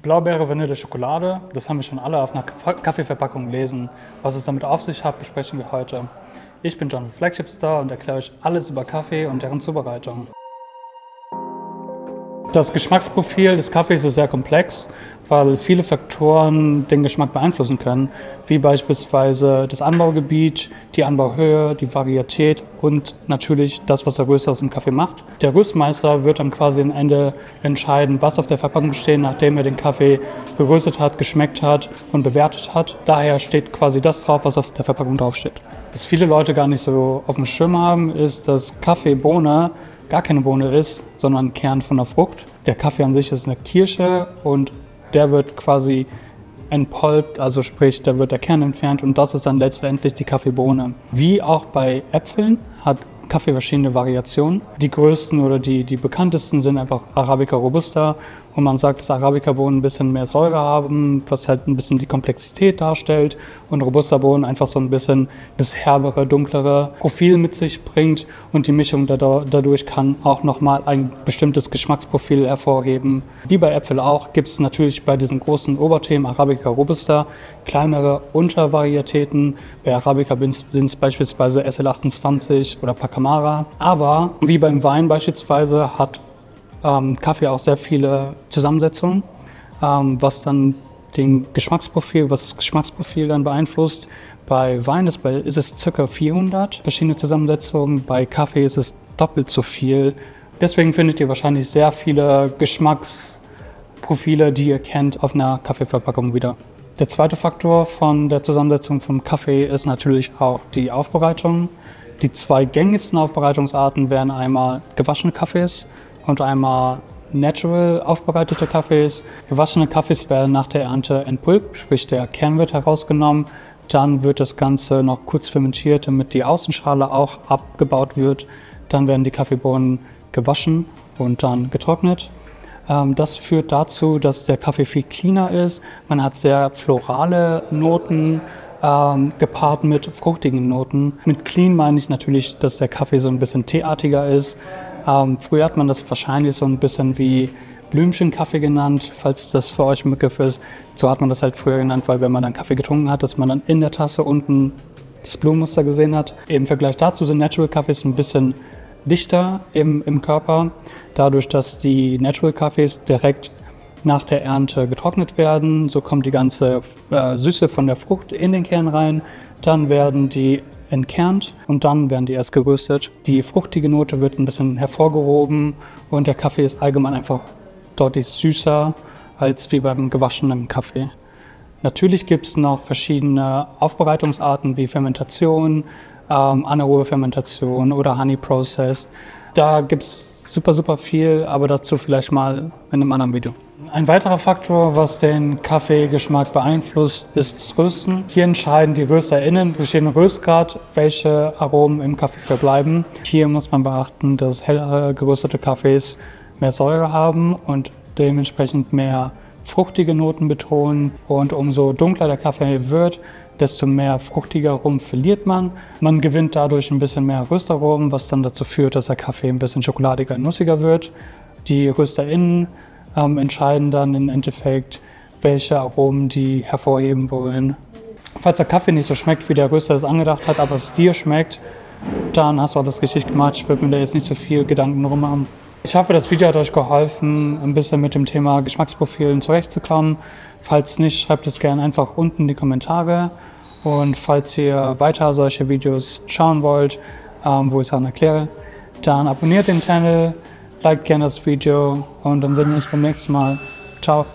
Blaubeere, Vanille, Schokolade, das haben wir schon alle auf einer Kaffeeverpackung lesen. Was es damit auf sich hat, besprechen wir heute. Ich bin John Flagship Star und erkläre euch alles über Kaffee und deren Zubereitung. Das Geschmacksprofil des Kaffees ist sehr komplex, weil viele Faktoren den Geschmack beeinflussen können, wie beispielsweise das Anbaugebiet, die Anbauhöhe, die Varietät und natürlich das, was der Röster aus dem Kaffee macht. Der Röstmeister wird dann quasi am Ende entscheiden, was auf der Verpackung steht, nachdem er den Kaffee geröstet hat, geschmeckt hat und bewertet hat. Daher steht quasi das drauf, was auf der Verpackung draufsteht. Was viele Leute gar nicht so auf dem Schirm haben, ist, dass Kaffeebohne gar keine Bohne ist, sondern ein Kern von der Frucht. Der Kaffee an sich ist eine Kirsche und der wird quasi entpolpt, also sprich, da wird der Kern entfernt und das ist dann letztendlich die Kaffeebohne. Wie auch bei Äpfeln hat Kaffee verschiedene Variationen. Die größten oder die, die bekanntesten sind einfach Arabica Robusta und man sagt, dass Arabica-Bohnen ein bisschen mehr Säure haben, was halt ein bisschen die Komplexität darstellt und Robusta-Bohnen einfach so ein bisschen das herbere, dunklere Profil mit sich bringt und die Mischung dadurch kann auch nochmal ein bestimmtes Geschmacksprofil hervorheben. Wie bei Äpfel auch gibt es natürlich bei diesen großen Oberthemen Arabica Robusta kleinere Untervarietäten. Bei Arabica sind es beispielsweise SL28 oder Pacamara. Aber wie beim Wein beispielsweise hat ähm, Kaffee auch sehr viele Zusammensetzungen, ähm, was dann den Geschmacksprofil, was das Geschmacksprofil dann beeinflusst. Bei Wein ist, bei, ist es ca. 400 verschiedene Zusammensetzungen, bei Kaffee ist es doppelt so viel. Deswegen findet ihr wahrscheinlich sehr viele Geschmacksprofile, die ihr kennt, auf einer Kaffeeverpackung wieder. Der zweite Faktor von der Zusammensetzung vom Kaffee ist natürlich auch die Aufbereitung. Die zwei gängigsten Aufbereitungsarten wären einmal gewaschene Kaffees und einmal natural aufbereitete Kaffees. Gewaschene Kaffees werden nach der Ernte entpulpt, sprich der Kern wird herausgenommen. Dann wird das Ganze noch kurz fermentiert, damit die Außenschale auch abgebaut wird. Dann werden die Kaffeebohnen gewaschen und dann getrocknet. Ähm, das führt dazu, dass der Kaffee viel cleaner ist. Man hat sehr florale Noten ähm, gepaart mit fruchtigen Noten. Mit clean meine ich natürlich, dass der Kaffee so ein bisschen teeartiger ist. Ähm, früher hat man das wahrscheinlich so ein bisschen wie Blümchenkaffee genannt, falls das für euch ein Begriff ist. So hat man das halt früher genannt, weil wenn man dann Kaffee getrunken hat, dass man dann in der Tasse unten das Blumenmuster gesehen hat. Im Vergleich dazu sind Natural Kaffees ein bisschen dichter im, im Körper, dadurch, dass die Natural Kaffees direkt nach der Ernte getrocknet werden. So kommt die ganze äh, Süße von der Frucht in den Kern rein. Dann werden die entkernt und dann werden die erst geröstet. Die fruchtige Note wird ein bisschen hervorgehoben und der Kaffee ist allgemein einfach deutlich süßer als wie beim gewaschenen Kaffee. Natürlich gibt es noch verschiedene Aufbereitungsarten wie Fermentation, ähm, anaerobe Fermentation oder Honey Processed. Da gibt es super, super viel, aber dazu vielleicht mal in einem anderen Video. Ein weiterer Faktor, was den Kaffeegeschmack beeinflusst, ist das Rösten. Hier entscheiden die RösterInnen durch den Röstgrad, welche Aromen im Kaffee verbleiben. Hier muss man beachten, dass hellere geröstete Kaffees mehr Säure haben und dementsprechend mehr fruchtige Noten betonen. Und umso dunkler der Kaffee wird, desto mehr fruchtiger Rum verliert man. Man gewinnt dadurch ein bisschen mehr Röstaromen, was dann dazu führt, dass der Kaffee ein bisschen schokoladiger und nussiger wird. Die RösterInnen ähm, entscheiden dann im Endeffekt, welche Aromen die hervorheben wollen. Falls der Kaffee nicht so schmeckt, wie der Röster es angedacht hat, aber es dir schmeckt, dann hast du alles richtig gemacht. Ich würde mir da jetzt nicht so viel Gedanken drum machen. Ich hoffe, das Video hat euch geholfen, ein bisschen mit dem Thema Geschmacksprofilen zurechtzukommen. Falls nicht, schreibt es gerne einfach unten in die Kommentare. Und falls ihr weiter solche Videos schauen wollt, ähm, wo ich Sachen erkläre, dann abonniert den Channel, liked gerne das Video und dann sehen wir uns beim nächsten Mal. Ciao.